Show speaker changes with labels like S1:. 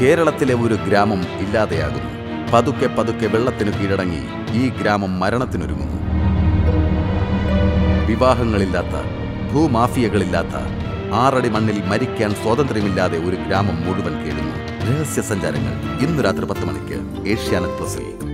S1: കേരളത്തിലെ ഒരു ഗ്രാമം ഇല്ലാതെയാകുന്നു. പതുക്കെ പതുക്കെ വെള്ളത്തിന് കീഴടങ്ങി ഈ ഗ്രാമം മരണത്തിനൊരുങ്ങുന്നു. വിവാഹങ്ങളില്ലാത്ത ഭൂമാഫിയകളില്ലാത്ത ആറടി മണ്ണിൽ മരിക്കാൻ സ്വാതന്ത്ര്യമില്ലാതെ ഒരു ഗ്രാമം മുഴുവൻ കേഴുന്നു രഹസ്യ സഞ്ചാരങ്ങൾ ഇന്ന് രാത്രി പത്ത് മണിക്ക് ഏഷ്യാനെറ്റ് പ്ലസിൽ.